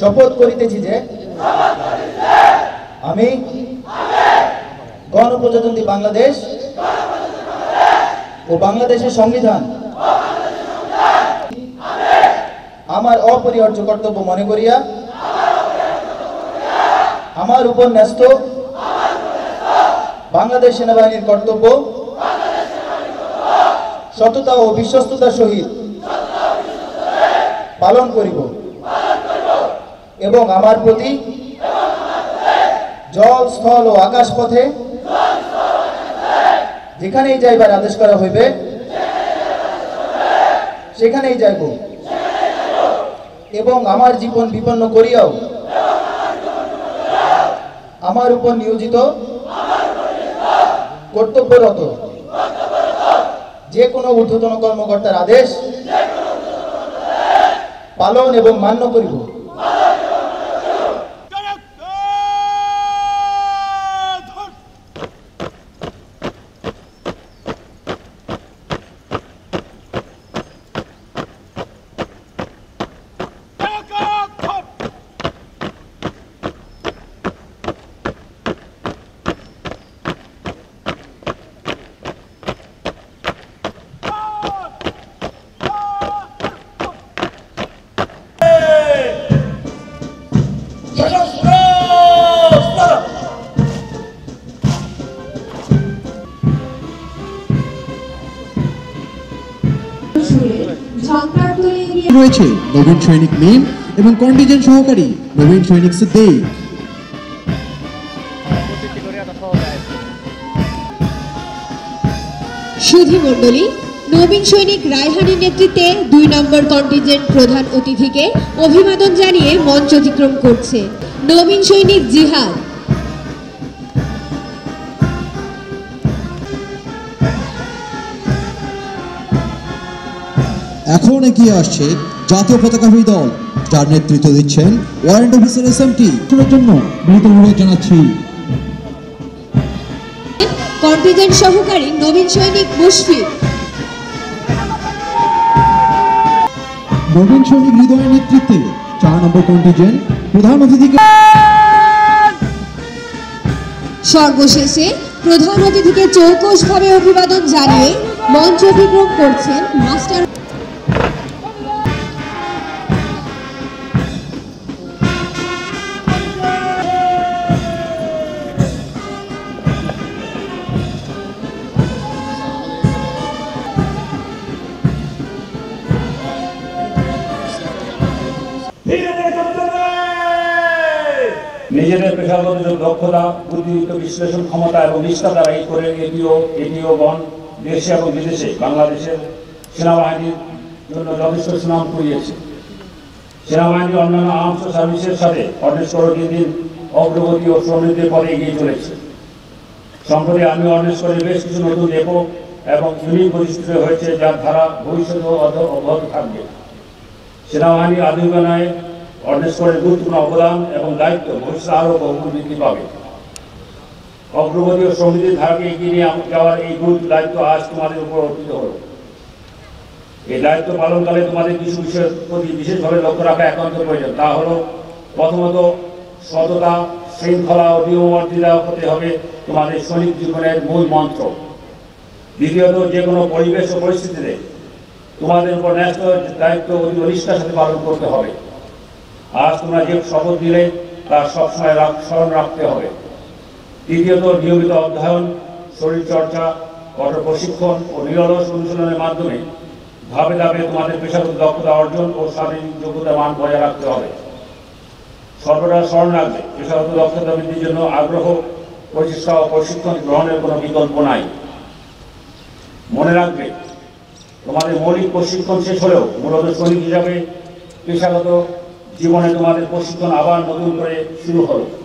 শপথ করিতেছি যে, আমি গণপ্রজাতন্ত্রী বাংলাদেশ ও বাংলাদেশের সংবিধান আমার অপরিহার্য কর্তব্য মনে করিয়া, আমার উপর ন্যস্ত বাংলাদেশ সেনাবাহিনীর কর্তব্য, সততা ও বিশ্বস্ততার সহিত পালন করিব। এবং আমার প্রতি জল, স্থল ও আকাশ পথে যেখানেই যাইবার আদেশ করা হইবে, সেখানেই যাইব। এবং আমার জীবন বিপন্ন করিয়াও আমার উপর নিয়োজিত কর্তব্যরত যে কোনো ঊর্ধ্বতন কর্মকর্তার আদেশ পালন এবং মান্য করিব। রয়েছে নবীন সৈনিক মিম এবং কন্টিজেন্ট সহকারী নবীন সৈনিক সিদ্দিক সুধী মণ্ডলী নবীন সৈনিক রায়হানির নেতৃত্বে দুই নম্বর কন্টিনজেন্ট প্রধান অতিথিকে অভিবাদন জানিয়ে মঞ্চ অতিক্রম করছে নবীন সৈনিক জিহাদ। এখন এগিয়ে আসছে জাতীয় পতাকাভী দল যার নেতৃত্ব দিচ্ছেন warrant officer S M T. জন্য বিনীত অনুরোধ জানাচ্ছি। কন্টিনজেন্ট সহকারী নবীন সৈনিক মুশফিক নবীন সৈনিক হৃদয়ের নেতৃত্বে চার নম্বর কন্টিজেন্ট প্রধান অতিথিকে সর্বশেষে প্রধান অতিথিকে চৌকসভাবে অভিবাদন জানিয়ে মঞ্চ অতিক্রম করছেন মাস্টার নিজেদের পেশাগত দক্ষতা বুদ্ধিযুক্ত বিশ্লেষণ ক্ষমতা এবং নিষ্ঠা দ্বারা এই করে এটিও এটিওগণ দেশে এবং বিদেশে, বাংলাদেশের সেনাবাহিনীর জন্য যথেষ্ট সুনাম কুড়িয়েছে। সেনাবাহিনী অন্যান্য আর্মস সার্ভিসের সাথে অর্নেশ্বর দিন দিন অগ্রগতি ও সমৃদ্ধির পথে এগিয়ে চলেছে। সম্প্রতি আমি অর্নেশ্বরে বেশ কিছু নতুন ডেপো এবং ইউনিট প্রতিষ্ঠিত হয়েছে যার ধারা ভবিষ্যতেও অধ- অব্যাহত থাকবে। সেনাবাহিনী আধুনিকায়নে অর্নেশ্বরের গুরুত্বপূর্ণ অবদান এবং দায়িত্ব ভবিষ্যতে আরও বহুগুণ বৃদ্ধি পাবে। অগ্রগতি ও সমৃদ্ধির ধারাকে এগিয়ে নিয়ে যাওয়ার এই গুরুত্ব দায়িত্ব আজ তোমাদের উপর অর্পিত হলো। এই দায়িত্ব পালনকালে তোমাদের কিছু বিষয়ের প্রতি বিশেষভাবে লক্ষ্য রাখা একান্ত প্রয়োজন। তা হলো, প্রথমত, সততা, শৃঙ্খলা ও নিয়মবর্তিতা হতে হবে তোমাদের সৈনিক জীবনের মূল মন্ত্র। দ্বিতীয়ত যে কোনো পরিবেশ ও পরিস্থিতিতে তোমাদের উপর ন্যস্ত দায়িত্ব অতি নিষ্ঠার সাথে পালন করতে হবে। আজ তোমরা যে শপথ দিলে তা সবসময় স্মরণ রাখতে হবে। তৃতীয়ত, নিয়মিত অধ্যয়ন শরীরচর্চা কঠোর প্রশিক্ষণ ও নিরলস অনুশীলনের মাধ্যমে ধাপে ধাপে তোমাদের পেশাগত দক্ষতা অর্জন ও শারীরিক যোগ্যতা মান বজায় রাখতে হবে। সর্বদা স্মরণ রাখবে, পেশাগত দক্ষতা বৃদ্ধির জন্য আগ্রহ, প্রচেষ্টা ও প্রশিক্ষণ গ্রহণের কোনো বিকল্প নাই। মনে রাখবে, তোমাদের মৌলিক প্রশিক্ষণ শেষ হলেও মূলত সৈনিক হিসাবে পেশাগত জীবনে তোমাদের প্রশিক্ষণ আবার নতুন করে শুরু হলো